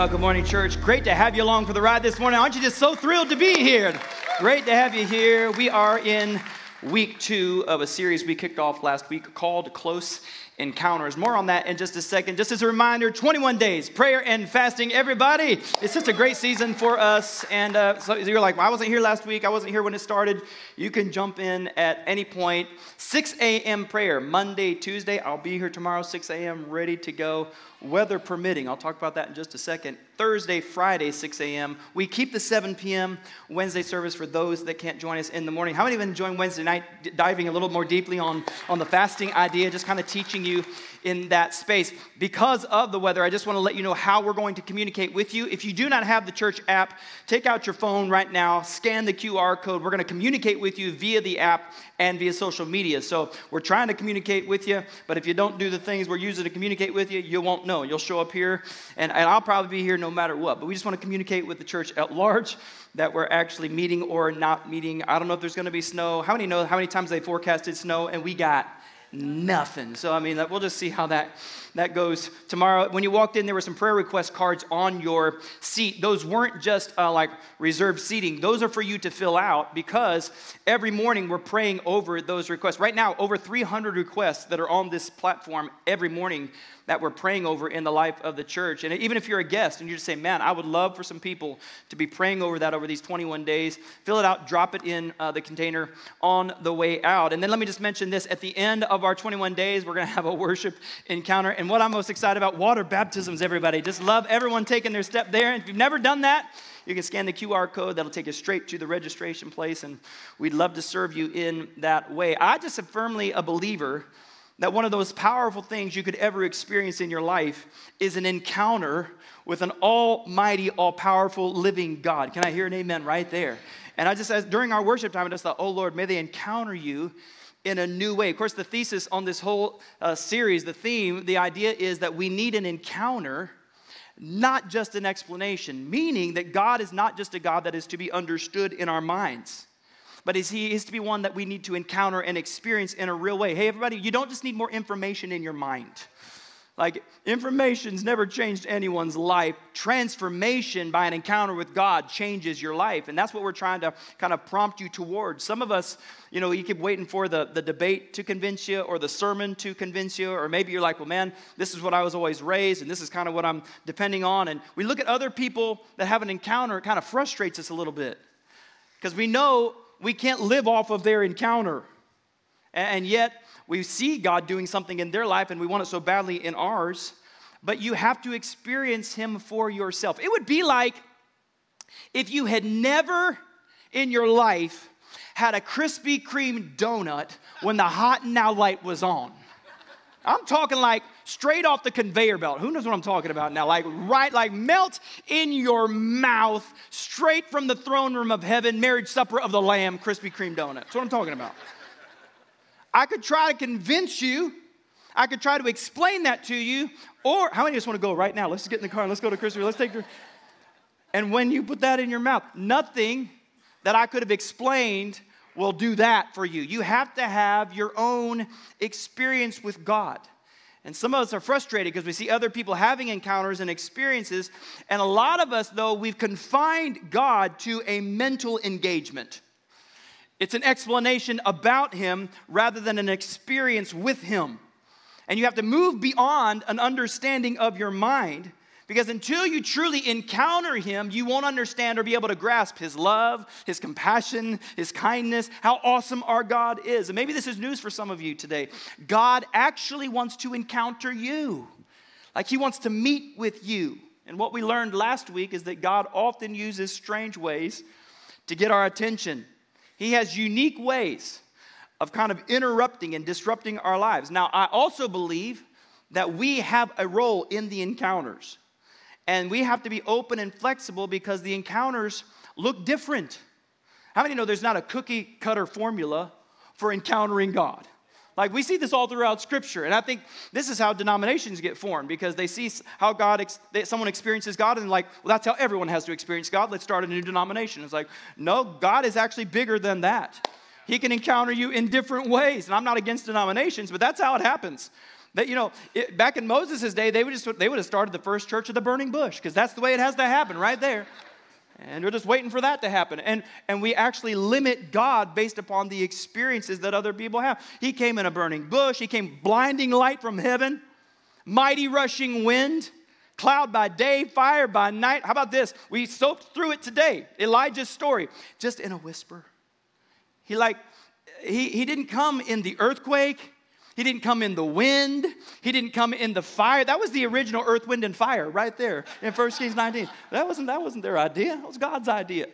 Well, good morning, church. Great to have you along for the ride this morning. Aren't you just so thrilled to be here? Great to have you here. We are in week two of a series we kicked off last week called Close Encounters. More on that in just a second. Just as a reminder 21 days, prayer and fasting. Everybody, it's just a great season for us. And uh, so you're like, well, I wasn't here last week, I wasn't here when it started. You can jump in at any point. 6 a.m. prayer, Monday, Tuesday. I'll be here tomorrow, 6 a.m., ready to go weather permitting. I'll talk about that in just a second. Thursday, Friday, 6 a.m. We keep the 7 p.m. Wednesday service for those that can't join us in the morning. How many have been enjoying Wednesday night, diving a little more deeply on, on the fasting idea, just kind of teaching you in that space. Because of the weather, I just want to let you know how we're going to communicate with you. If you do not have the church app, take out your phone right now, scan the QR code. We're going to communicate with you via the app and via social media. So we're trying to communicate with you, but if you don't do the things we're using to communicate with you, you won't know. You'll show up here, and, and I'll probably be here no matter what. But we just want to communicate with the church at large that we're actually meeting or not meeting. I don't know if there's going to be snow. How many know how many times they forecasted snow and we got nothing. So, I mean, we'll just see how that, that goes tomorrow. When you walked in, there were some prayer request cards on your seat. Those weren't just uh, like reserved seating, those are for you to fill out because every morning we're praying over those requests. Right now, over 300 requests that are on this platform every morning that we're praying over in the life of the church. And even if you're a guest and you just say, man, I would love for some people to be praying over that over these 21 days, fill it out, drop it in uh, the container on the way out. And then let me just mention this at the end of our 21 days, we're going to have a worship encounter. And what I'm most excited about water baptisms, everybody. Just love everyone taking their step there. And if you've never done that, you can scan the QR code. That'll take you straight to the registration place, and we'd love to serve you in that way. I just am firmly a believer that one of those powerful things you could ever experience in your life is an encounter with an almighty, all powerful, living God. Can I hear an amen right there? And I just, as during our worship time, I just thought, oh Lord, may they encounter you in a new way. Of course, the thesis on this whole uh, series, the theme, the idea is that we need an encounter, not just an explanation, meaning that God is not just a God that is to be understood in our minds but is he is to be one that we need to encounter and experience in a real way. Hey, everybody, you don't just need more information in your mind. Like, information's never changed anyone's life. Transformation by an encounter with God changes your life. And that's what we're trying to kind of prompt you towards. Some of us, you know, you keep waiting for the, the debate to convince you or the sermon to convince you. Or maybe you're like, well, man, this is what I was always raised and this is kind of what I'm depending on. And we look at other people that have an encounter, it kind of frustrates us a little bit. Because we know we can't live off of their encounter. And yet, we see God doing something in their life and we want it so badly in ours, but you have to experience Him for yourself. It would be like if you had never in your life had a Krispy Kreme donut when the hot now light was on. I'm talking like straight off the conveyor belt. Who knows what I'm talking about now? Like right, like melt in your mouth, straight from the throne room of heaven, marriage supper of the Lamb, Krispy Kreme donut. That's what I'm talking about. I could try to convince you. I could try to explain that to you. Or how many just want to go right now? Let's get in the car and let's go to Krispy. Let's take your. And when you put that in your mouth, nothing that I could have explained will do that for you. You have to have your own experience with God. And some of us are frustrated because we see other people having encounters and experiences. And a lot of us, though, we've confined God to a mental engagement. It's an explanation about Him rather than an experience with Him. And you have to move beyond an understanding of your mind because until you truly encounter him, you won't understand or be able to grasp his love, his compassion, his kindness, how awesome our God is. And maybe this is news for some of you today. God actually wants to encounter you, like he wants to meet with you. And what we learned last week is that God often uses strange ways to get our attention. He has unique ways of kind of interrupting and disrupting our lives. Now, I also believe that we have a role in the encounters. And we have to be open and flexible because the encounters look different. How many know there's not a cookie cutter formula for encountering God? Like we see this all throughout Scripture, and I think this is how denominations get formed because they see how God, someone experiences God, and like, well, that's how everyone has to experience God. Let's start a new denomination. It's like, no, God is actually bigger than that. He can encounter you in different ways, and I'm not against denominations, but that's how it happens. That you know, it, back in Moses' day, they would just they would have started the first church of the burning bush because that's the way it has to happen right there. And we're just waiting for that to happen. And, and we actually limit God based upon the experiences that other people have. He came in a burning bush, He came blinding light from heaven, mighty rushing wind, cloud by day, fire by night. How about this? We soaped through it today. Elijah's story, just in a whisper. He like, he, he didn't come in the earthquake. He didn't come in the wind. He didn't come in the fire. That was the original earth, wind, and fire right there in 1 Kings 19. That wasn't, that wasn't their idea. That was God's idea.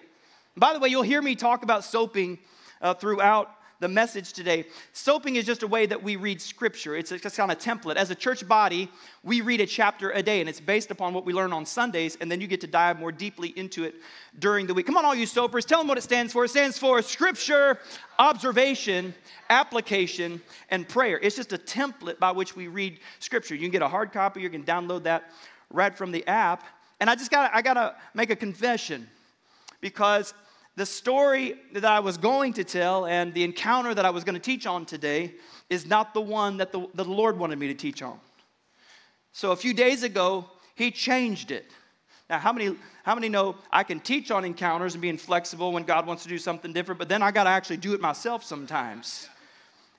By the way, you'll hear me talk about soaping uh, throughout the message today. Soaping is just a way that we read scripture. It's just kind of template. As a church body, we read a chapter a day, and it's based upon what we learn on Sundays, and then you get to dive more deeply into it during the week. Come on, all you soapers, tell them what it stands for. It stands for scripture, observation, application, and prayer. It's just a template by which we read scripture. You can get a hard copy, you can download that right from the app. And I just got I got to make a confession because the story that I was going to tell and the encounter that I was going to teach on today is not the one that the, the Lord wanted me to teach on. So a few days ago, He changed it. Now, how many, how many know I can teach on encounters and being flexible when God wants to do something different, but then I got to actually do it myself sometimes?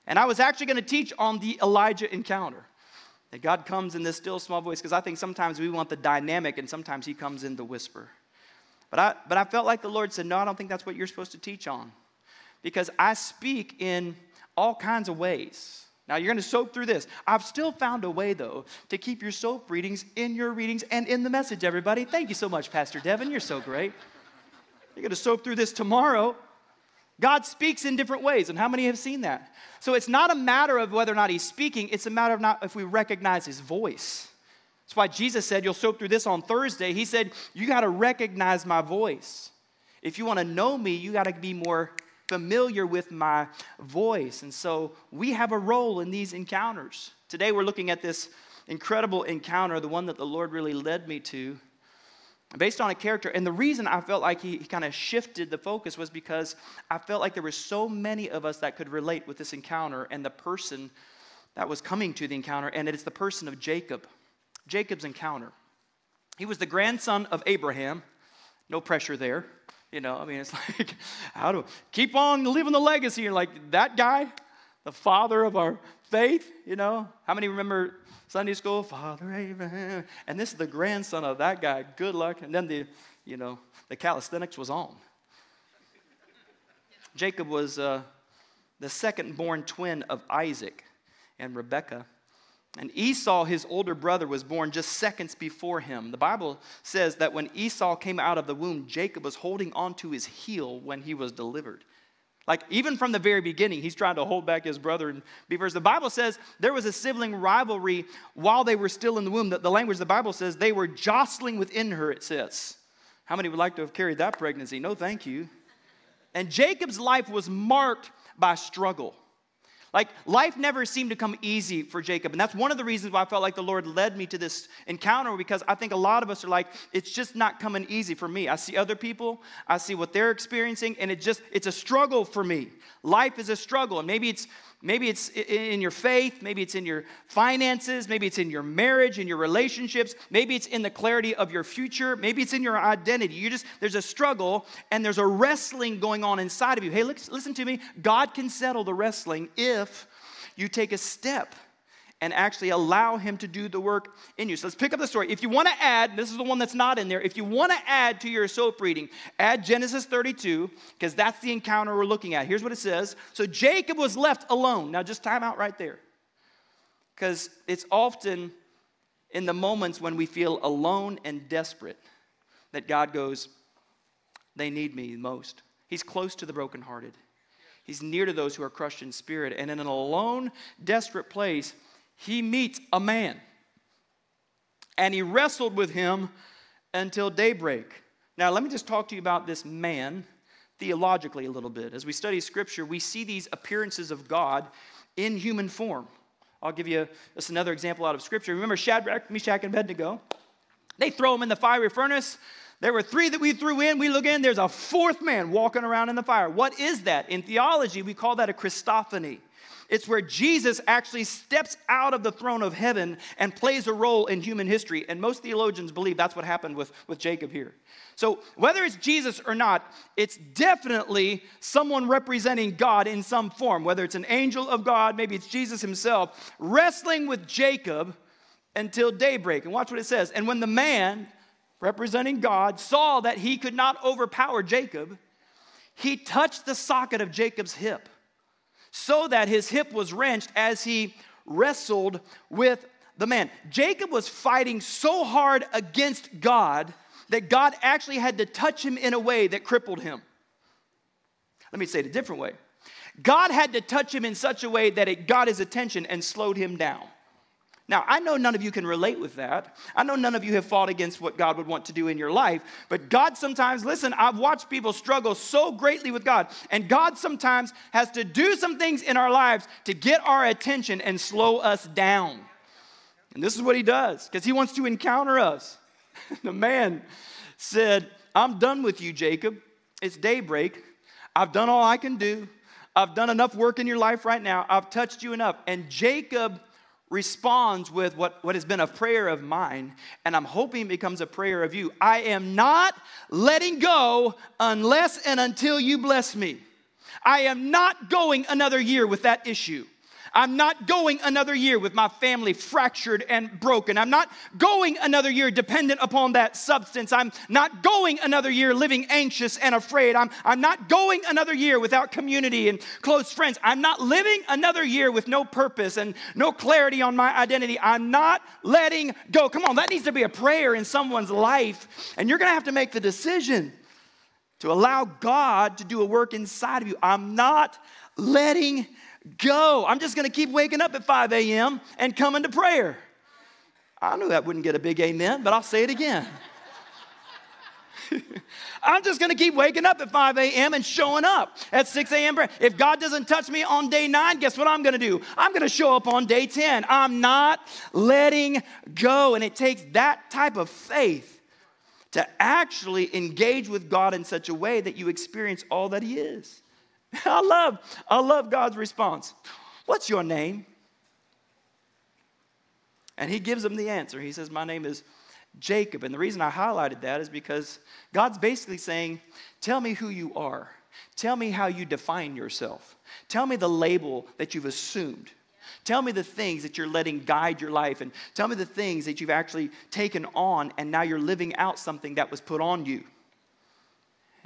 And I was actually going to teach on the Elijah encounter. That God comes in this still small voice, because I think sometimes we want the dynamic and sometimes He comes in the whisper. But I, but I felt like the Lord said, No, I don't think that's what you're supposed to teach on. Because I speak in all kinds of ways. Now, you're going to soap through this. I've still found a way, though, to keep your soap readings in your readings and in the message, everybody. Thank you so much, Pastor Devin. You're so great. You're going to soap through this tomorrow. God speaks in different ways, and how many have seen that? So it's not a matter of whether or not He's speaking, it's a matter of not if we recognize His voice. That's why Jesus said, You'll soap through this on Thursday. He said, You got to recognize my voice. If you want to know me, you got to be more familiar with my voice. And so we have a role in these encounters. Today we're looking at this incredible encounter, the one that the Lord really led me to, based on a character. And the reason I felt like he, he kind of shifted the focus was because I felt like there were so many of us that could relate with this encounter and the person that was coming to the encounter, and it is the person of Jacob. Jacob's encounter. He was the grandson of Abraham. No pressure there. You know, I mean, it's like, how do keep on living the legacy? You're like, that guy, the father of our faith, you know? How many remember Sunday school? Father Abraham. And this is the grandson of that guy. Good luck. And then the, you know, the calisthenics was on. Jacob was uh, the second born twin of Isaac and Rebekah. And Esau, his older brother, was born just seconds before him. The Bible says that when Esau came out of the womb, Jacob was holding onto his heel when he was delivered. Like, even from the very beginning, he's trying to hold back his brother and be first. The Bible says there was a sibling rivalry while they were still in the womb. The, the language the Bible says they were jostling within her, it says. How many would like to have carried that pregnancy? No, thank you. And Jacob's life was marked by struggle. Like life never seemed to come easy for Jacob. And that's one of the reasons why I felt like the Lord led me to this encounter because I think a lot of us are like, it's just not coming easy for me. I see other people, I see what they're experiencing, and it just, it's a struggle for me. Life is a struggle. And maybe it's Maybe it's in your faith, maybe it's in your finances, maybe it's in your marriage, in your relationships, maybe it's in the clarity of your future, maybe it's in your identity. You just there's a struggle and there's a wrestling going on inside of you. Hey, listen to me. God can settle the wrestling if you take a step and actually allow him to do the work in you. So let's pick up the story. If you want to add, this is the one that's not in there. If you want to add to your soap reading, add Genesis 32, because that's the encounter we're looking at. Here's what it says. So Jacob was left alone. Now just time out right there. Because it's often in the moments when we feel alone and desperate that God goes, they need me most. He's close to the brokenhearted. He's near to those who are crushed in spirit. And in an alone, desperate place, he meets a man and he wrestled with him until daybreak. Now, let me just talk to you about this man theologically a little bit. As we study scripture, we see these appearances of God in human form. I'll give you just another example out of scripture. Remember Shadrach, Meshach, and Abednego? They throw them in the fiery furnace. There were three that we threw in. We look in, there's a fourth man walking around in the fire. What is that? In theology, we call that a Christophany. It's where Jesus actually steps out of the throne of heaven and plays a role in human history. And most theologians believe that's what happened with, with Jacob here. So, whether it's Jesus or not, it's definitely someone representing God in some form, whether it's an angel of God, maybe it's Jesus himself, wrestling with Jacob until daybreak. And watch what it says. And when the man, representing God, saw that he could not overpower Jacob, he touched the socket of Jacob's hip so that his hip was wrenched as he wrestled with the man. Jacob was fighting so hard against God that God actually had to touch him in a way that crippled him. Let me say it a different way. God had to touch him in such a way that it got his attention and slowed him down. Now, I know none of you can relate with that. I know none of you have fought against what God would want to do in your life. But God sometimes, listen, I've watched people struggle so greatly with God. And God sometimes has to do some things in our lives to get our attention and slow us down. And this is what He does because He wants to encounter us. the man said, I'm done with you, Jacob. It's daybreak. I've done all I can do. I've done enough work in your life right now. I've touched you enough. And Jacob responds with what, what has been a prayer of mine, and I'm hoping becomes a prayer of you. I am not letting go unless and until you bless me. I am not going another year with that issue. I'm not going another year with my family fractured and broken. I'm not going another year dependent upon that substance. I'm not going another year living anxious and afraid. I'm, I'm not going another year without community and close friends. I'm not living another year with no purpose and no clarity on my identity. I'm not letting go. Come on, that needs to be a prayer in someone's life. And you're going to have to make the decision to allow God to do a work inside of you. I'm not letting go. I'm just going to keep waking up at 5 a.m. and coming to prayer. I knew that wouldn't get a big amen, but I'll say it again. I'm just going to keep waking up at 5 a.m. and showing up at 6 a.m. If God doesn't touch me on day nine, guess what I'm going to do? I'm going to show up on day 10. I'm not letting go. And it takes that type of faith to actually engage with God in such a way that you experience all that He is. I love, I love God's response. What's your name? And he gives him the answer. He says, My name is Jacob. And the reason I highlighted that is because God's basically saying, Tell me who you are. Tell me how you define yourself. Tell me the label that you've assumed. Tell me the things that you're letting guide your life. And tell me the things that you've actually taken on, and now you're living out something that was put on you.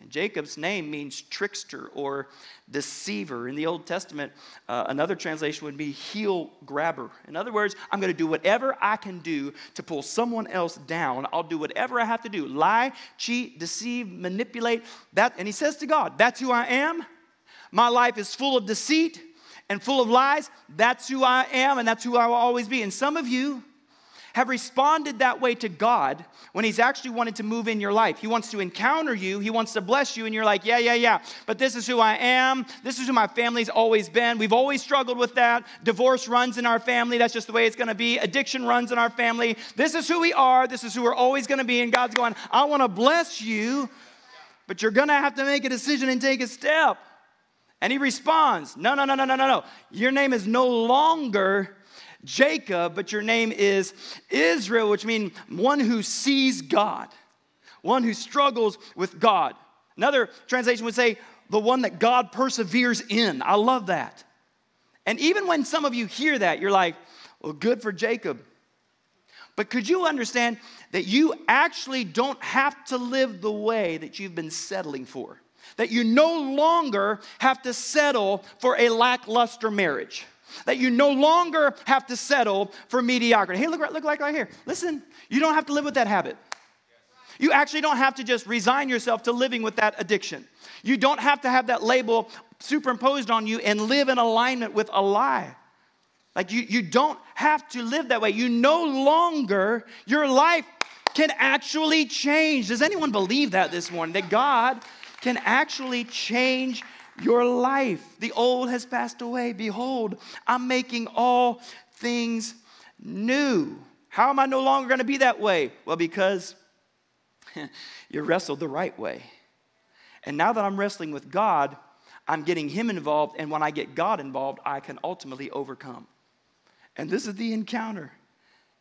Jacob's name means trickster or deceiver. In the Old Testament, uh, another translation would be heel grabber. In other words, I'm going to do whatever I can do to pull someone else down. I'll do whatever I have to do lie, cheat, deceive, manipulate. That, and he says to God, That's who I am. My life is full of deceit and full of lies. That's who I am, and that's who I will always be. And some of you, have responded that way to God when He's actually wanted to move in your life. He wants to encounter you, He wants to bless you, and you're like, yeah, yeah, yeah, but this is who I am. This is who my family's always been. We've always struggled with that. Divorce runs in our family. That's just the way it's going to be. Addiction runs in our family. This is who we are. This is who we're always going to be. And God's going, I want to bless you, but you're going to have to make a decision and take a step. And He responds, no, no, no, no, no, no, no. Your name is no longer Jacob, but your name is Israel, which means one who sees God, one who struggles with God. Another translation would say, the one that God perseveres in. I love that. And even when some of you hear that, you're like, well, good for Jacob. But could you understand that you actually don't have to live the way that you've been settling for? That you no longer have to settle for a lackluster marriage that you no longer have to settle for mediocrity. Hey, look, look like right here. Listen, you don't have to live with that habit. You actually don't have to just resign yourself to living with that addiction. You don't have to have that label superimposed on you and live in alignment with a lie. Like you, you don't have to live that way. You no longer, your life can actually change. Does anyone believe that this morning? That God can actually change your life. The old has passed away. Behold, I'm making all things new. How am I no longer going to be that way? Well, because you wrestled the right way. And now that I'm wrestling with God, I'm getting Him involved. And when I get God involved, I can ultimately overcome. And this is the encounter.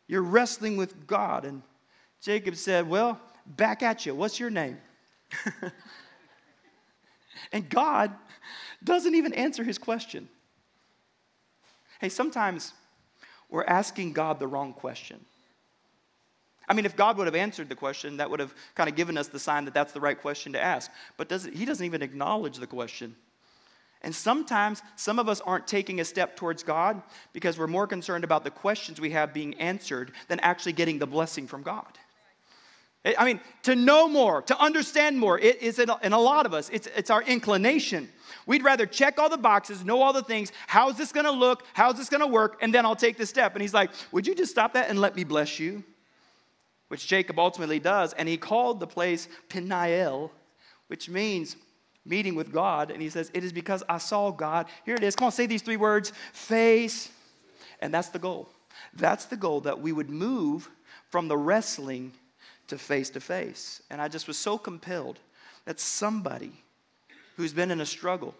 You're wrestling with God. And Jacob said, Well, back at you. What's your name? and God doesn't even answer his question. Hey, sometimes we're asking God the wrong question. I mean, if God would have answered the question, that would have kind of given us the sign that that's the right question to ask. But does it, he doesn't even acknowledge the question. And sometimes some of us aren't taking a step towards God because we're more concerned about the questions we have being answered than actually getting the blessing from God. I mean, to know more, to understand more, it is in a lot of us, it's, it's our inclination. We'd rather check all the boxes, know all the things. How's this gonna look? How's this gonna work? And then I'll take the step. And he's like, Would you just stop that and let me bless you? which Jacob ultimately does. And he called the place Peniel, which means meeting with God. And he says, It is because I saw God. Here it is. Come on, say these three words face. And that's the goal. That's the goal that we would move from the wrestling to face to face. And I just was so compelled that somebody who's been in a struggle,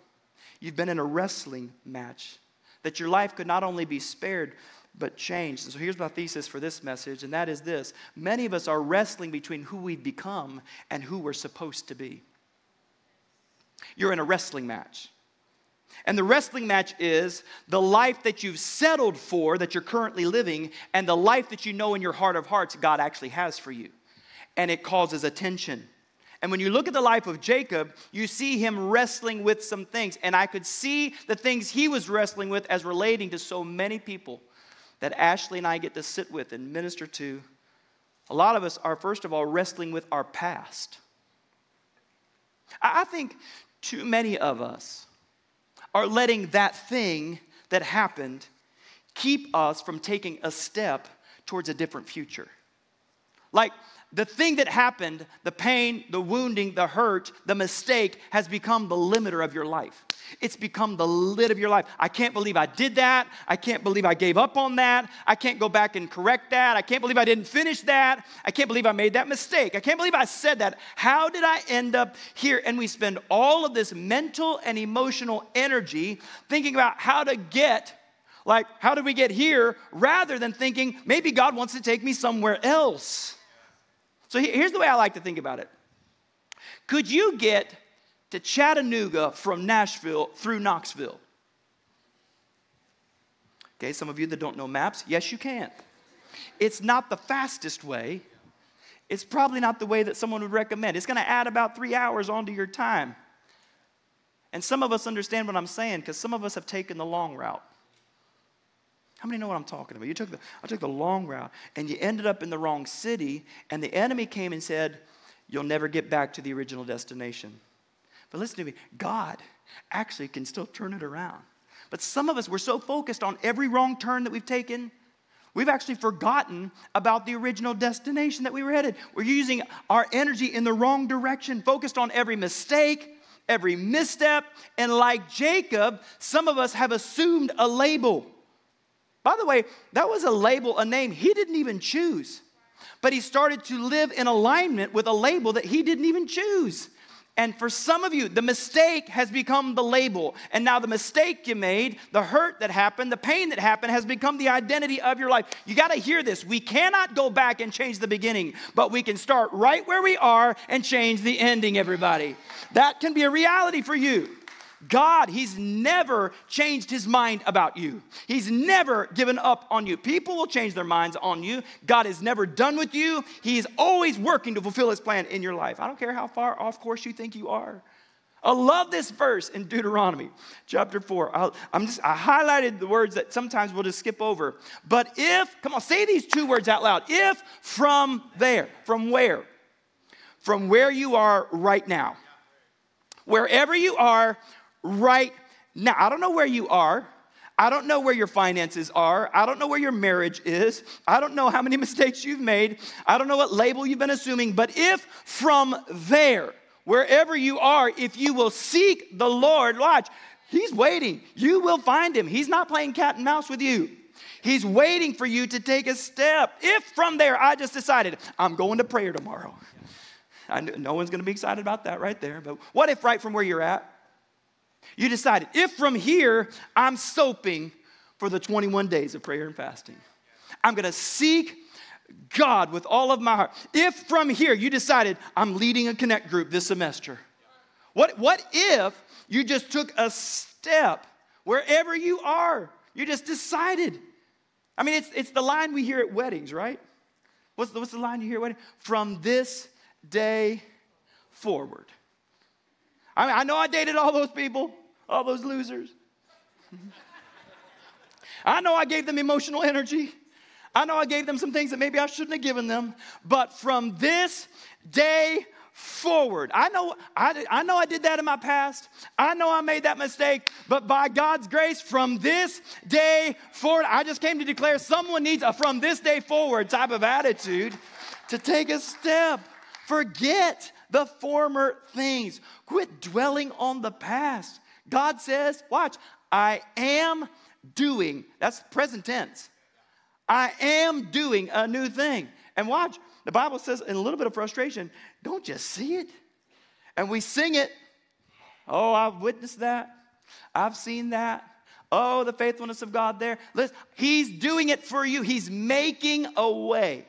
you've been in a wrestling match, that your life could not only be spared, but changed. And so here's my thesis for this message, and that is this many of us are wrestling between who we've become and who we're supposed to be. You're in a wrestling match. And the wrestling match is the life that you've settled for, that you're currently living, and the life that you know in your heart of hearts God actually has for you. And it causes attention. And when you look at the life of Jacob, you see him wrestling with some things. And I could see the things he was wrestling with as relating to so many people that Ashley and I get to sit with and minister to, a lot of us are, first of all, wrestling with our past. I think too many of us are letting that thing that happened keep us from taking a step towards a different future. Like, the thing that happened, the pain, the wounding, the hurt, the mistake has become the limiter of your life. It's become the lid of your life. I can't believe I did that. I can't believe I gave up on that. I can't go back and correct that. I can't believe I didn't finish that. I can't believe I made that mistake. I can't believe I said that. How did I end up here? And we spend all of this mental and emotional energy thinking about how to get like, how did we get here? Rather than thinking, maybe God wants to take me somewhere else. So here's the way I like to think about it. Could you get to Chattanooga from Nashville through Knoxville? Okay, some of you that don't know maps, yes, you can. It's not the fastest way. It's probably not the way that someone would recommend. It's going to add about three hours onto your time. And some of us understand what I'm saying because some of us have taken the long route. How many know what I'm talking about? You took the, I took the long route and you ended up in the wrong city, and the enemy came and said, You'll never get back to the original destination. But listen to me God actually can still turn it around. But some of us, we're so focused on every wrong turn that we've taken, we've actually forgotten about the original destination that we were headed. We're using our energy in the wrong direction, focused on every mistake, every misstep. And like Jacob, some of us have assumed a label. By the way, that was a label, a name he didn't even choose. But he started to live in alignment with a label that he didn't even choose. And for some of you, the mistake has become the label. And now the mistake you made, the hurt that happened, the pain that happened has become the identity of your life. You got to hear this. We cannot go back and change the beginning, but we can start right where we are and change the ending, everybody. That can be a reality for you. God, He's never changed His mind about you. He's never given up on you. People will change their minds on you. God is never done with you. He's always working to fulfill His plan in your life. I don't care how far off course you think you are. I love this verse in Deuteronomy chapter 4. i am just, I highlighted the words that sometimes we'll just skip over. But if, come on, say these two words out loud. If from there, from where? From where you are right now. Wherever you are right now. I don't know where you are. I don't know where your finances are. I don't know where your marriage is. I don't know how many mistakes you've made. I don't know what label you've been assuming. But if from there, wherever you are, if you will seek the Lord, watch, He's waiting. You will find Him. He's not playing cat and mouse with you. He's waiting for you to take a step. If from there I just decided, I'm going to prayer tomorrow. no one's going to be excited about that right there. But what if, right from where you're at, you decided, if from here I'm soaping for the 21 days of prayer and fasting, I'm to seek God with all of my heart. If from here you decided, I'm leading a connect group this semester, what, what if you just took a step wherever you are? You just decided. I mean, it's, it's the line we hear at weddings, right? What's the, what's the line you hear at weddings? From this day forward. I, mean, I know I dated all those people, all those losers. I know I gave them emotional energy. I know I gave them some things that maybe I shouldn't have given them. But from this day forward. I know I, I know I did that in my past. I know I made that mistake, but by God's grace, from this day forward, I just came to declare someone needs a from this day forward type of attitude to take a step. Forget the former things. Quit dwelling on the past. God says, watch, I am doing, that's present tense. I am doing a new thing. And watch, the Bible says in a little bit of frustration, don't just see it. And we sing it. Oh, I've witnessed that. I've seen that. Oh, the faithfulness of God there. Listen, He's doing it for you. He's making a way.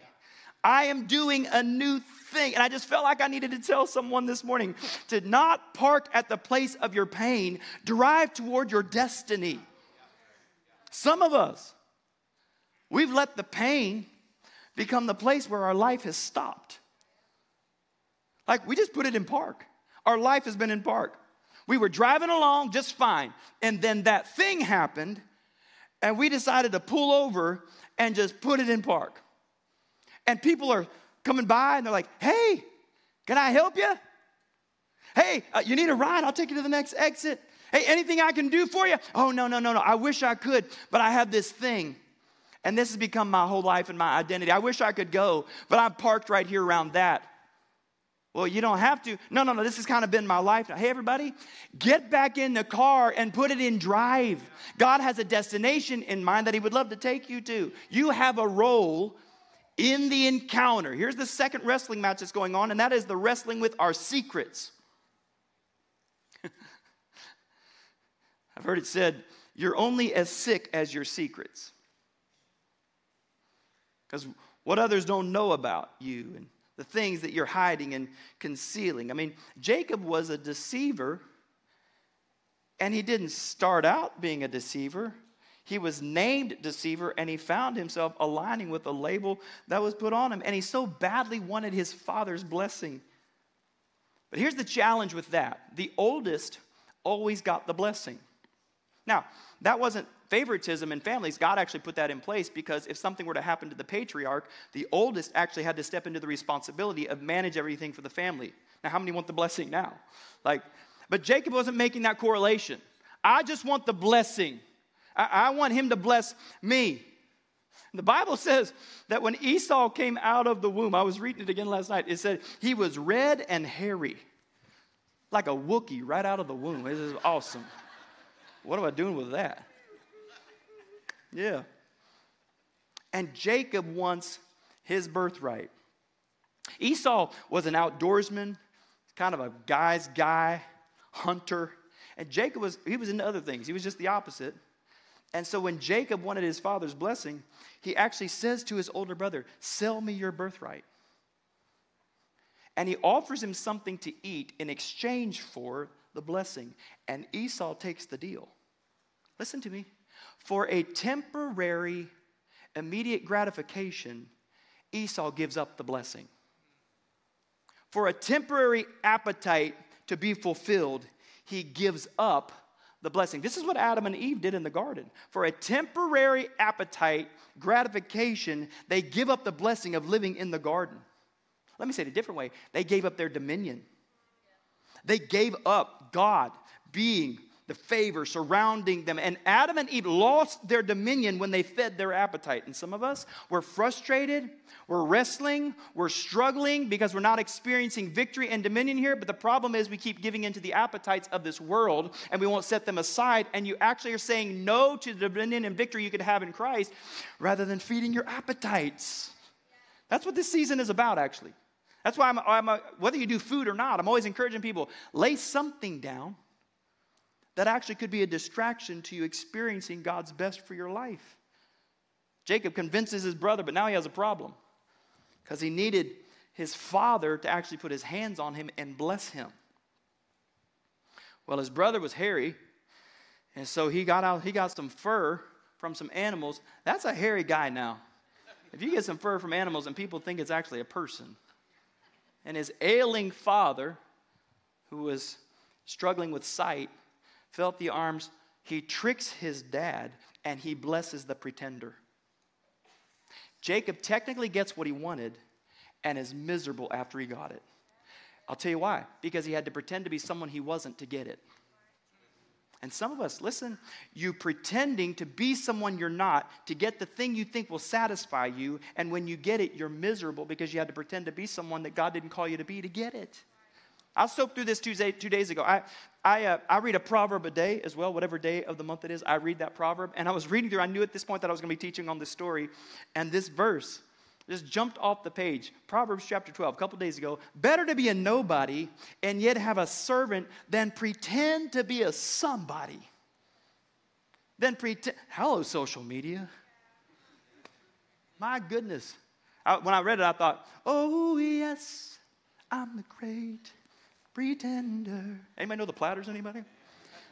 I am doing a new thing. And I just felt like I needed to tell someone this morning to not park at the place of your pain, drive toward your destiny. Some of us, we've let the pain become the place where our life has stopped. Like we just put it in park. Our life has been in park. We were driving along just fine. And then that thing happened, and we decided to pull over and just put it in park. And people are coming by and they're like, hey, can I help you? Hey, uh, you need a ride? I'll take you to the next exit. Hey, anything I can do for you? Oh, no, no, no, no. I wish I could, but I have this thing. And this has become my whole life and my identity. I wish I could go, but I'm parked right here around that. Well, you don't have to. No, no, no. This has kind of been my life. Hey, everybody, get back in the car and put it in drive. God has a destination in mind that He would love to take you to. You have a role in the encounter. Here's the second wrestling match that's going on, and that is the wrestling with our secrets. I've heard it said, you're only as sick as your secrets. Because what others don't know about you and the things that you're hiding and concealing. I mean, Jacob was a deceiver, and he didn't start out being a deceiver. He was named deceiver, and he found himself aligning with a label that was put on him, and he so badly wanted his father's blessing. But here's the challenge with that the oldest always got the blessing. Now, that wasn't favoritism in families. God actually put that in place because if something were to happen to the patriarch, the oldest actually had to step into the responsibility of manage everything for the family. Now, how many want the blessing now? Like, but Jacob wasn't making that correlation. I just want the blessing. I, I want him to bless me. The Bible says that when Esau came out of the womb, I was reading it again last night, it said he was red and hairy, like a Wookiee right out of the womb. This is awesome. What am I doing with that? Yeah. And Jacob wants his birthright. Esau was an outdoorsman, kind of a guy's guy, hunter. And Jacob was, he was into other things. He was just the opposite. And so when Jacob wanted his father's blessing, he actually says to his older brother, Sell me your birthright. And he offers him something to eat in exchange for the blessing. And Esau takes the deal. Listen to me. For a temporary, immediate gratification, Esau gives up the blessing. For a temporary appetite to be fulfilled, he gives up the blessing. This is what Adam and Eve did in the garden. For a temporary appetite, gratification, they give up the blessing of living in the garden. Let me say it a different way they gave up their dominion. They gave up God being the favor surrounding them. And Adam and Eve lost their dominion when they fed their appetite. And some of us, we're frustrated, we're wrestling, we're struggling because we're not experiencing victory and dominion here. But the problem is we keep giving into the appetites of this world and we won't set them aside. And you actually are saying no to the dominion and victory you could have in Christ rather than feeding your appetites. That's what this season is about, actually. That's why I'm, I'm a, whether you do food or not, I'm always encouraging people lay something down that actually could be a distraction to you experiencing God's best for your life. Jacob convinces his brother, but now he has a problem because he needed his father to actually put his hands on him and bless him. Well, his brother was hairy, and so he got out, he got some fur from some animals. That's a hairy guy now. If you get some fur from animals and people think it's actually a person. And his ailing father, who was struggling with sight, felt the arms. He tricks his dad and he blesses the pretender. Jacob technically gets what he wanted and is miserable after he got it. I'll tell you why. Because he had to pretend to be someone he wasn't to get it. And some of us, listen, you pretending to be someone you're not to get the thing you think will satisfy you, and when you get it, you're miserable because you had to pretend to be someone that God didn't call you to be to get it. I soaped through this Tuesday, two days ago. I, I, uh, I read a proverb a day as well, whatever day of the month it is. I read that proverb. And I was reading through, I knew at this point that I was going to be teaching on this story. And this verse just jumped off the page. Proverbs chapter 12, a couple days ago. Better to be a nobody and yet have a servant than pretend to be a somebody. Then pretend. Hello, social media. My goodness. I, when I read it, I thought, oh, yes, I'm the great pretender. Anybody know the platters, anybody?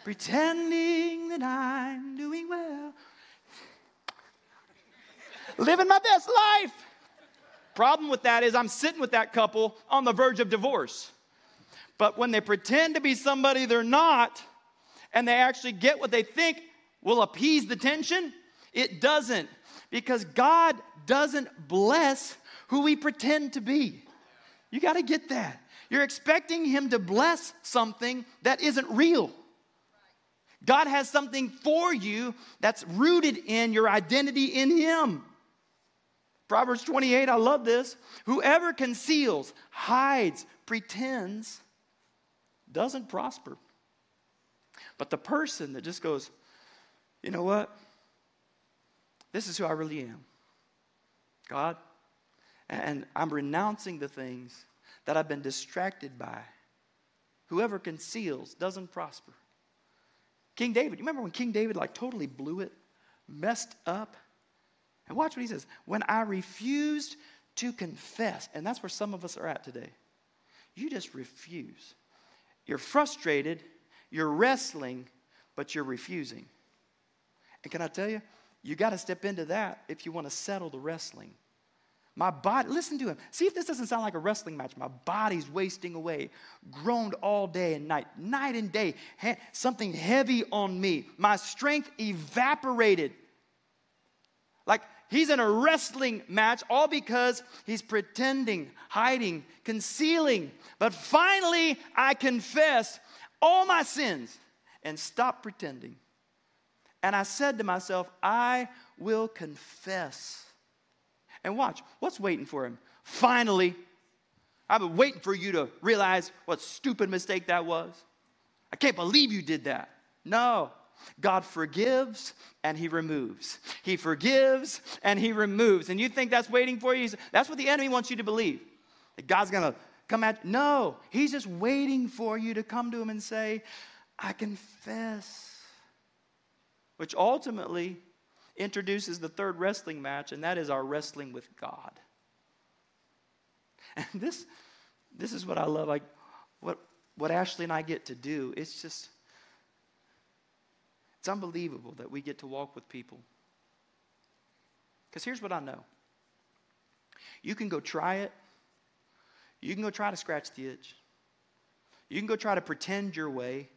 Pretending that I'm doing well. Living my best life. Problem with that is I'm sitting with that couple on the verge of divorce. But when they pretend to be somebody they're not, and they actually get what they think will appease the tension, it doesn't. Because God doesn't bless who we pretend to be. You got to get that. You're expecting Him to bless something that isn't real. God has something for you that's rooted in your identity in Him. Proverbs 28, I love this. Whoever conceals, hides, pretends, doesn't prosper. But the person that just goes, you know what? This is who I really am. God, and I'm renouncing the things that I've been distracted by. Whoever conceals doesn't prosper. King David, you remember when King David like totally blew it, messed up? And watch what he says. When I refused to confess, and that's where some of us are at today. You just refuse. You're frustrated, you're wrestling, but you're refusing. And can I tell you, you got to step into that if you want to settle the wrestling. My body, listen to him. See if this doesn't sound like a wrestling match. My body's wasting away, groaned all day and night, night and day, something heavy on me. My strength evaporated. Like He's in a wrestling match, all because he's pretending, hiding, concealing. But finally, I confess all my sins and stop pretending. And I said to myself, I will confess. And watch, what's waiting for him? Finally, I've been waiting for you to realize what stupid mistake that was. I can't believe you did that. No, God forgives and he removes. He forgives and he removes. And you think that's waiting for you? That's what the enemy wants you to believe. That God's going to come at you. No, he's just waiting for you to come to him and say, I confess. Which ultimately introduces the third wrestling match, and that is our wrestling with God. And this, this is what I love. Like what, what Ashley and I get to do. It's just it's unbelievable that we get to walk with people. Because here's what I know you can go try it, you can go try to scratch the itch, you can go try to pretend your way.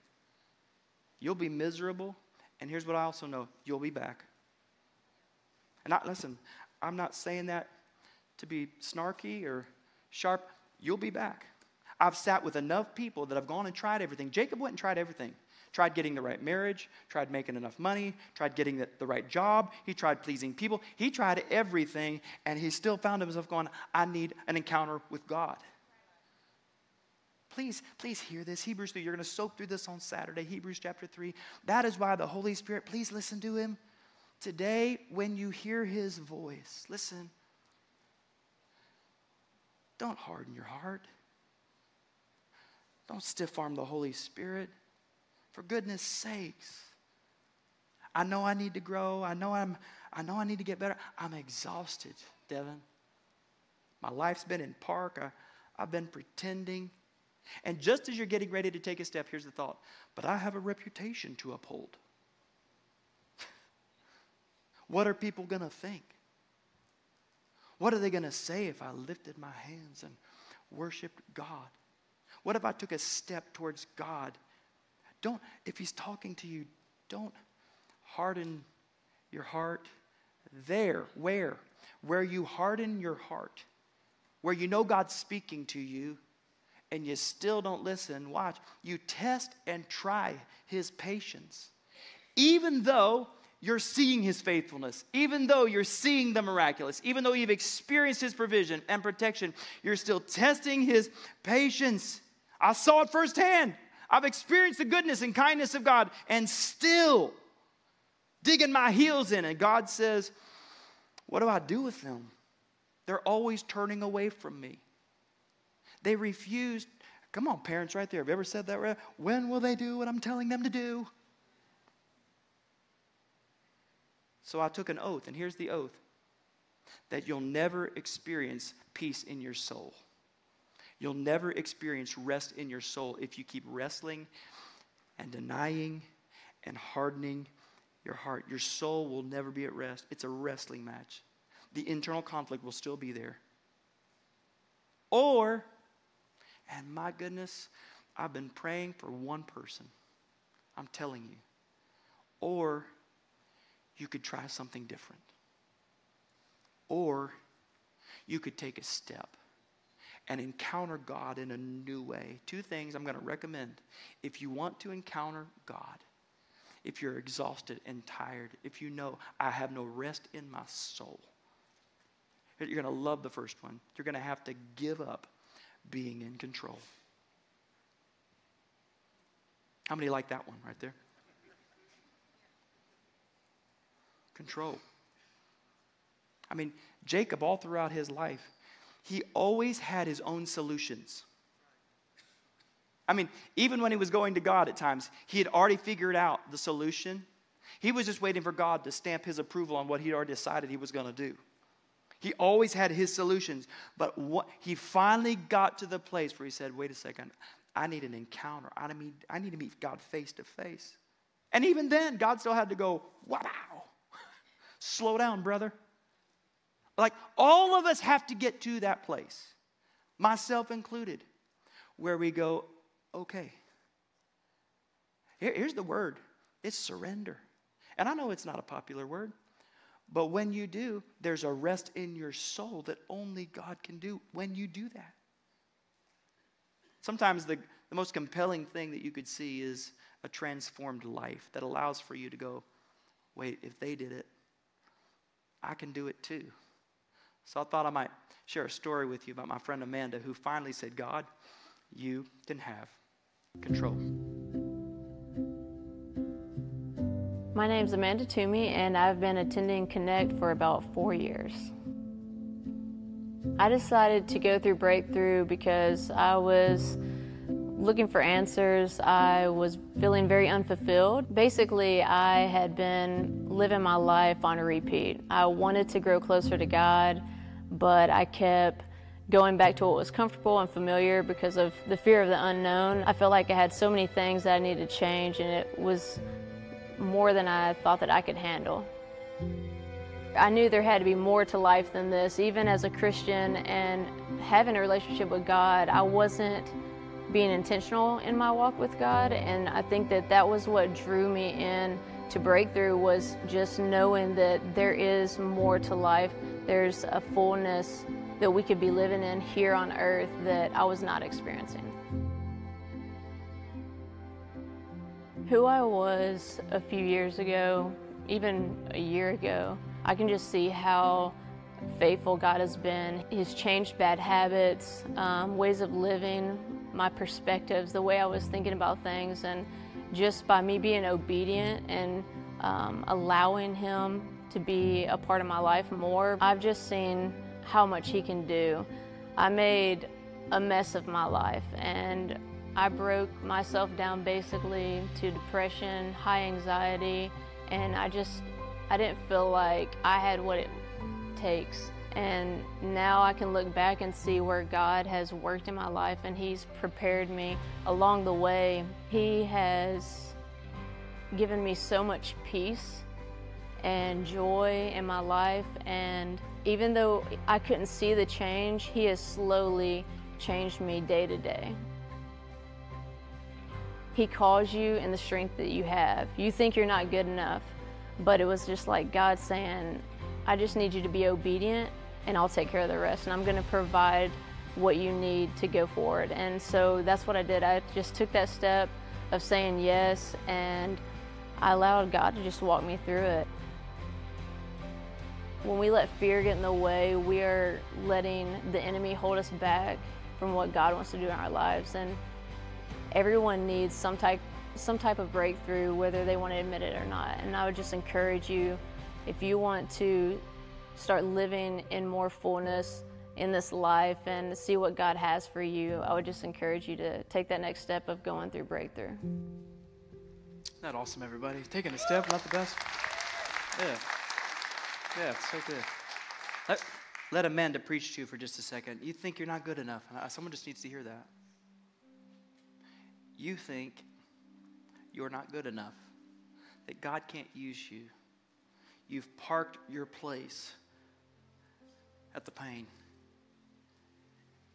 You'll be miserable. And here's what I also know you'll be back. And I, listen, I'm not saying that to be snarky or sharp. You'll be back. I've sat with enough people that have gone and tried everything. Jacob went and tried everything tried getting the right marriage, tried making enough money, tried getting the, the right job, he tried pleasing people. He tried everything, and he still found himself going, I need an encounter with God. Please, please hear this. Hebrews 3. You're going to soap through this on Saturday, Hebrews chapter 3. That is why the Holy Spirit, please listen to him. Today, when you hear his voice, listen. Don't harden your heart. Don't stiff arm the Holy Spirit. For goodness sakes. I know I need to grow. I know I'm I know I need to get better. I'm exhausted, Devin. My life's been in park. I, I've been pretending. And just as you're getting ready to take a step, here's the thought. But I have a reputation to uphold. What are people going to think? What are they going to say if I lifted my hands and worshiped God? What if I took a step towards God? Don't, if He's talking to you, don't harden your heart there. Where? Where you harden your heart, where you know God's speaking to you and you still don't listen, watch. You test and try His patience. Even though you're seeing his faithfulness, even though you're seeing the miraculous, even though you've experienced his provision and protection, you're still testing his patience. I saw it firsthand. I've experienced the goodness and kindness of God and still digging my heels in. And God says, What do I do with them? They're always turning away from me. They refuse. Come on, parents, right there. Have you ever said that? When will they do what I'm telling them to do? So I took an oath, and here's the oath that you'll never experience peace in your soul. You'll never experience rest in your soul if you keep wrestling and denying and hardening your heart. Your soul will never be at rest. It's a wrestling match. The internal conflict will still be there. Or, and my goodness, I've been praying for one person. I'm telling you. Or you could try something different. Or you could take a step and encounter God in a new way. Two things I'm going to recommend. If you want to encounter God, if you're exhausted and tired, if you know I have no rest in my soul, you're going to love the first one. You're going to have to give up being in control. How many like that one right there? Control. I mean, Jacob, all throughout his life, he always had his own solutions. I mean, even when he was going to God at times, he had already figured out the solution. He was just waiting for God to stamp his approval on what he'd already decided he was going to do. He always had his solutions, but what, he finally got to the place where he said, Wait a second, I need an encounter. I need, I need to meet God face to face. And even then, God still had to go, Wow, slow down, brother. Like all of us have to get to that place, myself included, where we go, Okay. Here, here's the word it's surrender. And I know it's not a popular word. But when you do, there's a rest in your soul that only God can do when you do that. Sometimes the, the most compelling thing that you could see is a transformed life that allows for you to go, wait, if they did it, I can do it too. So I thought I might share a story with you about my friend Amanda who finally said, God, you can have control. My name is Amanda Toomey, and I've been attending Connect for about four years. I decided to go through Breakthrough because I was looking for answers. I was feeling very unfulfilled. Basically, I had been living my life on a repeat. I wanted to grow closer to God, but I kept going back to what was comfortable and familiar because of the fear of the unknown. I felt like I had so many things that I needed to change, and it was more than I thought that I could handle. I knew there had to be more to life than this. Even as a Christian and having a relationship with God, I wasn't being intentional in my walk with God, and I think that that was what drew me in to breakthrough was just knowing that there is more to life. There's a fullness that we could be living in here on earth that I was not experiencing. who I was a few years ago, even a year ago, I can just see how faithful God has been. He's changed bad habits, um, ways of living, my perspectives, the way I was thinking about things, and just by me being obedient and um, allowing Him to be a part of my life more, I've just seen how much He can do. I made a mess of my life and I broke myself down basically to depression, high anxiety, and I just I didn't feel like I had what it takes. And now I can look back and see where God has worked in my life and He's prepared me along the way. He has given me so much peace and joy in my life. And even though I couldn't see the change, He has slowly changed me day to day. He calls you in the strength that you have. You think you're not good enough, but it was just like God saying, I just need you to be obedient and I'll take care of the rest. And I'm going to provide what you need to go forward. And so that's what I did. I just took that step of saying yes and I allowed God to just walk me through it. When we let fear get in the way, we are letting the enemy hold us back from what God wants to do in our lives. And everyone needs some type some type of breakthrough, whether they want to admit it or not. And I would just encourage you, if you want to start living in more fullness in this life and see what God has for you, I would just encourage you to take that next step of going through breakthrough. Isn't that awesome, everybody? Taking a step, not the best. Yeah. Yeah, it's so good. Let, let Amanda preach to you for just a second. You think you're not good enough. Uh, someone just needs to hear that you think you're not good enough, that God can't use you. You've parked your place at the pain.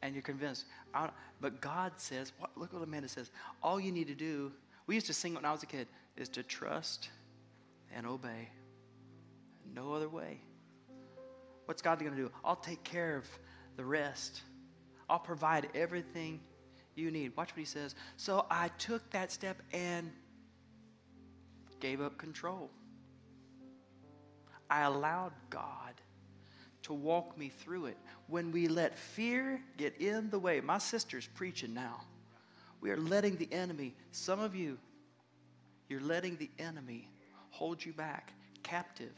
And you're convinced. but God says, what, look what Amanda says. All you need to do, we used to sing when I was a kid, is to trust and obey. No other way. What's God going to do? I'll take care of the rest. I'll provide everything you need. Watch what he says. So I took that step and gave up control. I allowed God to walk me through it. When we let fear get in the way, my sister's preaching now. We are letting the enemy, some of you, you're letting the enemy hold you back, captive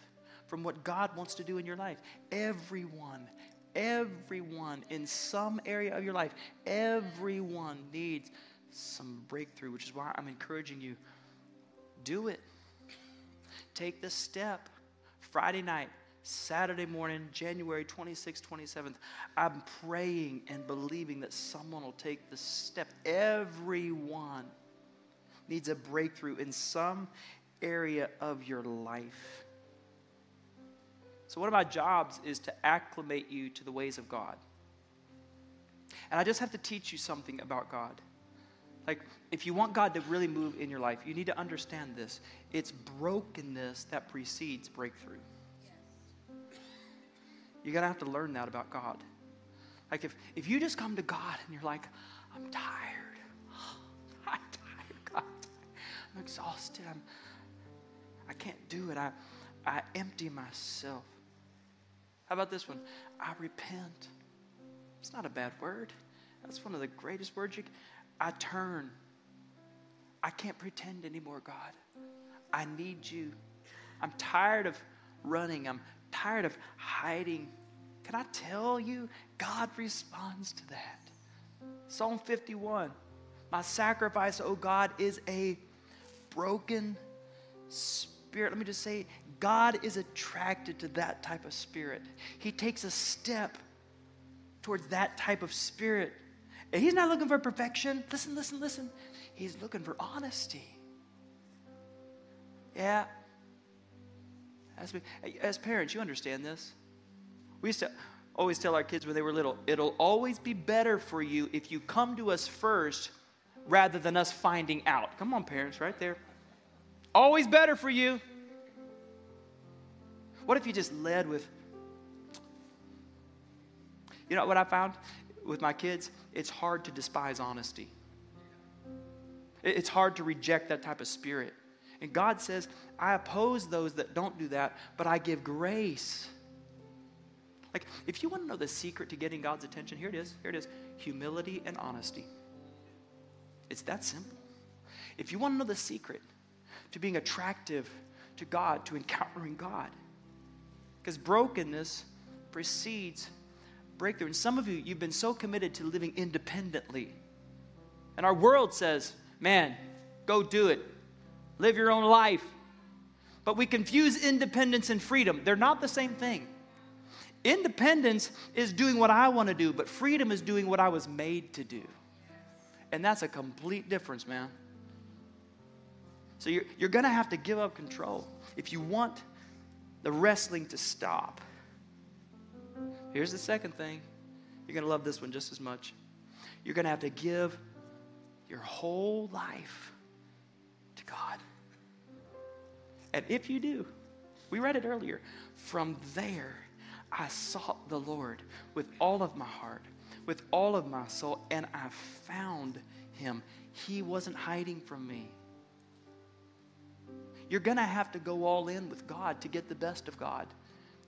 from what God wants to do in your life. Everyone, Everyone in some area of your life, everyone needs some breakthrough, which is why I'm encouraging you do it. Take the step. Friday night, Saturday morning, January 26th, 27th, I'm praying and believing that someone will take the step. Everyone needs a breakthrough in some area of your life. So, one of my jobs is to acclimate you to the ways of God. And I just have to teach you something about God. Like, if you want God to really move in your life, you need to understand this. It's brokenness that precedes breakthrough. You're going to have to learn that about God. Like, if, if you just come to God and you're like, I'm tired, I'm tired, God, I'm exhausted, I'm, I can't do it, I, I empty myself. How about this one? I repent. It's not a bad word. That's one of the greatest words you. I turn. I can't pretend anymore, God. I need you. I'm tired of running. I'm tired of hiding. Can I tell you? God responds to that. Psalm 51 My sacrifice, O God, is a broken spirit. Let me just say, God is attracted to that type of spirit. He takes a step towards that type of spirit. And he's not looking for perfection. Listen, listen, listen. He's looking for honesty. Yeah. As, we, as parents, you understand this. We used to always tell our kids when they were little it'll always be better for you if you come to us first rather than us finding out. Come on, parents, right there. Always better for you. What if you just led with, you know what I found with my kids? It's hard to despise honesty. It's hard to reject that type of spirit. And God says, I oppose those that don't do that, but I give grace. Like, if you want to know the secret to getting God's attention, here it is. Here it is humility and honesty. It's that simple. If you want to know the secret to being attractive to God, to encountering God, because brokenness precedes breakthrough. And some of you, you've been so committed to living independently. And our world says, man, go do it, live your own life. But we confuse independence and freedom. They're not the same thing. Independence is doing what I want to do, but freedom is doing what I was made to do. And that's a complete difference, man. So you're, you're going to have to give up control if you want the wrestling to stop. Here's the second thing you're going to love this one just as much. You're going to have to give your whole life to God. And if you do, we read it earlier, from there I sought the Lord with all of my heart, with all of my soul, and I found him. He wasn't hiding from me. You're going to have to go all in with God to get the best of God.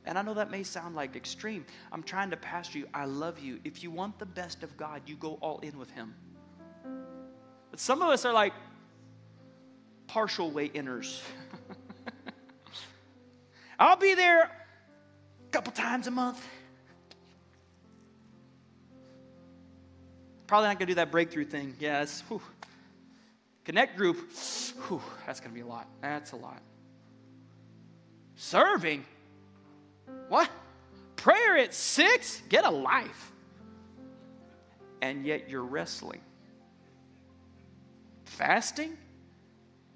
And I know that may sound like extreme. I'm trying to pastor you. I love you. If you want the best of God, you go all in with Him. But some of us are like partial way inners. I'll be there a couple times a month. Probably not going to do that breakthrough thing. Yeah. Connect group, whew, that's going to be a lot. That's a lot. Serving? What? Prayer at six? Get a life. And yet you're wrestling. Fasting?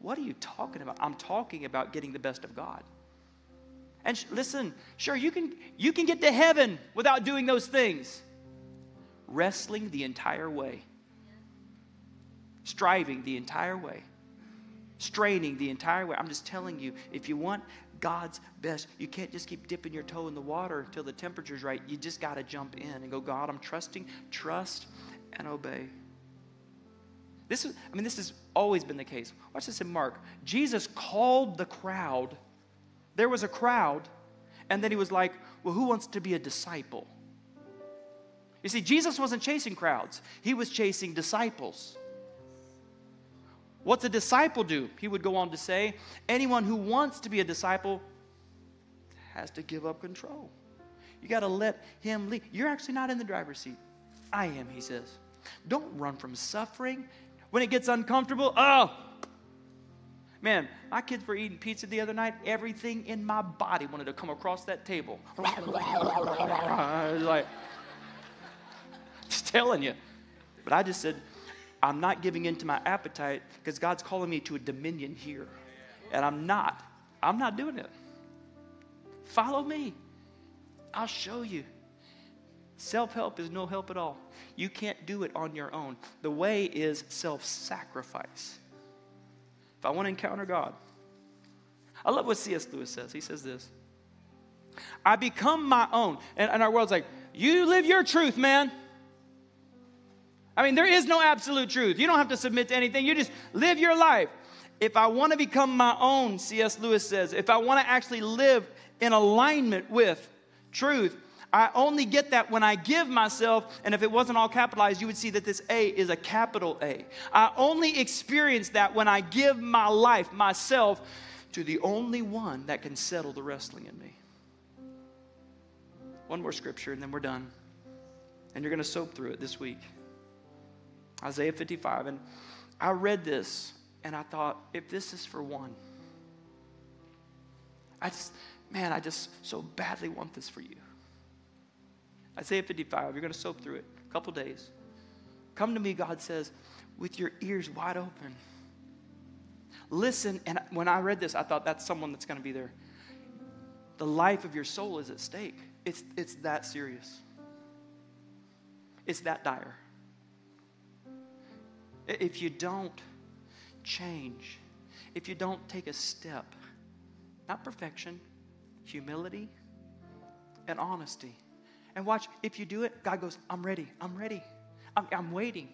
What are you talking about? I'm talking about getting the best of God. And sh- listen, sure you can you can get to heaven without doing those things wrestling the entire way, striving the entire way, straining the entire way. I'm just telling you, if you want God's best, you can't just keep dipping your toe in the water until the temperature's right. You just got to jump in and go, God, I'm trusting, trust, and obey. This is, I mean, this has always been the case. Watch this in Mark. Jesus called the crowd. There was a crowd, and then he was like, Well, who wants to be a disciple? You see, Jesus wasn't chasing crowds, he was chasing disciples. What's a disciple do? He would go on to say, anyone who wants to be a disciple has to give up control. You got to let him lead. You're actually not in the driver's seat. I am, he says. Don't run from suffering. When it gets uncomfortable, oh, man, my kids were eating pizza the other night. Everything in my body wanted to come across that table. I was like, just telling you. But I just said, I'm not giving in to my appetite because God's calling me to a dominion here. And I'm not. I'm not doing it. Follow me. I'll show you. Self help is no help at all. You can't do it on your own. The way is self sacrifice. If I want to encounter God, I love what C.S. Lewis says. He says this I become my own. And, and our world's like, you live your truth, man. I mean, there is no absolute truth. You don't have to submit to anything. You just live your life. If I want to become my own, C.S. Lewis says, if I want to actually live in alignment with truth, I only get that when I give myself, and if it wasn't all capitalized, you would see that this A is a capital A. I only experience that when I give my life, myself, to the only one that can settle the wrestling in me. One more scripture, and then we're done. And you're going to soap through it this week. Isaiah 55. And I read this and I thought, if this is for one, I just, man, I just so badly want this for you. Isaiah 55, you're going to soap through it a couple days. Come to me, God says, with your ears wide open. Listen, and when I read this, I thought that's someone that's going to be there. The life of your soul is at stake. It's, it's that serious, it's that dire. If you don't change, if you don't take a step, not perfection, humility and honesty. And watch, if you do it, God goes, I'm ready, I'm ready, I'm, I'm waiting.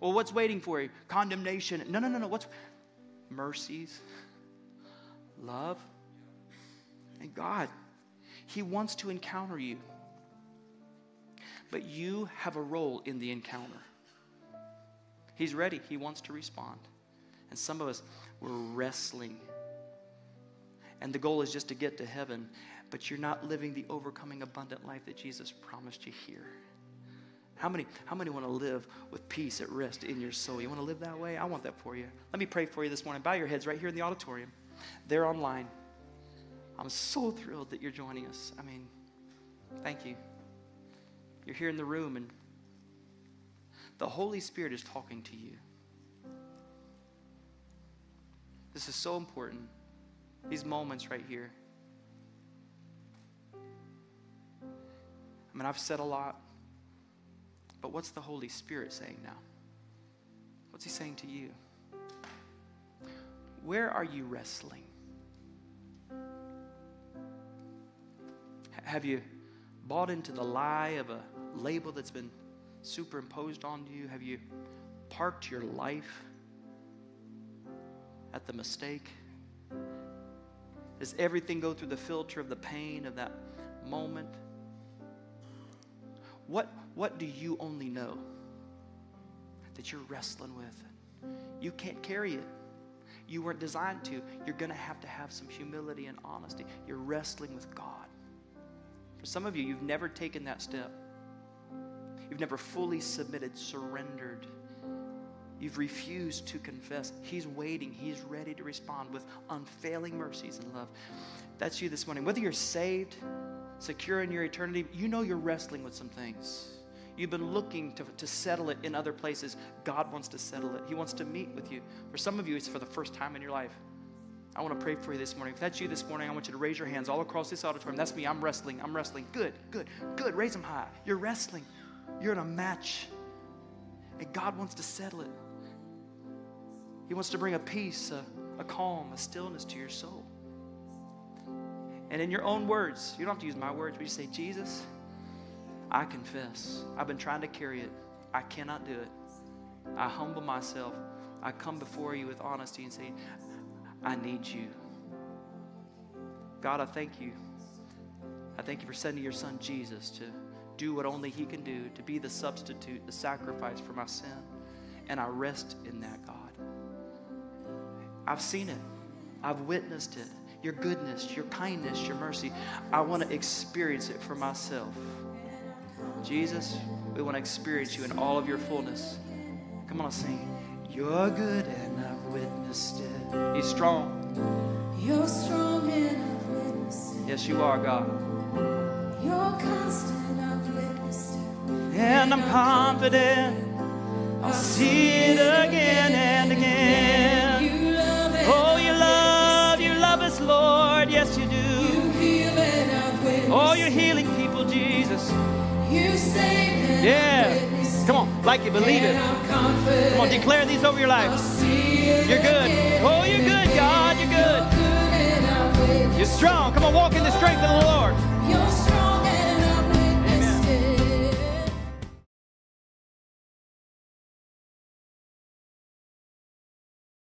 Well, what's waiting for you? Condemnation. No, no, no, no. What's mercies, love, and God. He wants to encounter you. But you have a role in the encounter. He's ready, He wants to respond. And some of us, we're wrestling. and the goal is just to get to heaven, but you're not living the overcoming abundant life that Jesus promised you here. How many, how many want to live with peace at rest in your soul? You want to live that way? I want that for you. Let me pray for you this morning. Bow your heads right here in the auditorium. They're online. I'm so thrilled that you're joining us. I mean, thank you. You're here in the room, and the Holy Spirit is talking to you. This is so important. These moments right here. I mean, I've said a lot, but what's the Holy Spirit saying now? What's He saying to you? Where are you wrestling? Have you bought into the lie of a label that's been superimposed on you? Have you parked your life at the mistake? Does everything go through the filter of the pain of that moment? What, what do you only know that you're wrestling with? You can't carry it. You weren't designed to. You're going to have to have some humility and honesty. You're wrestling with God. For some of you, you've never taken that step. You've never fully submitted, surrendered. You've refused to confess. He's waiting. He's ready to respond with unfailing mercies and love. That's you this morning. Whether you're saved, secure in your eternity, you know you're wrestling with some things. You've been looking to, to settle it in other places. God wants to settle it. He wants to meet with you. For some of you, it's for the first time in your life. I want to pray for you this morning. If that's you this morning, I want you to raise your hands all across this auditorium. That's me. I'm wrestling. I'm wrestling. Good, good, good. Raise them high. You're wrestling. You're in a match. And God wants to settle it. He wants to bring a peace, a, a calm, a stillness to your soul. And in your own words, you don't have to use my words, but you say, Jesus, I confess. I've been trying to carry it. I cannot do it. I humble myself. I come before you with honesty and say, I need you. God, I thank you. I thank you for sending your son Jesus to do what only he can do, to be the substitute, the sacrifice for my sin. And I rest in that, God. I've seen it, I've witnessed it. Your goodness, your kindness, your mercy. I want to experience it for myself. Jesus, we want to experience you in all of your fullness. Come on, sing. You're good and I've witnessed it. He's strong. You're strong and I've witnessed it. Yes, you are, God. You're constant, I've witnessed it. And I'm confident I'll see it again and again. Yeah. Come on, like it, believe it. Come on, declare these over your life. You're good. Oh, you're good, God. You're good. You're strong. Come on, walk in the strength of the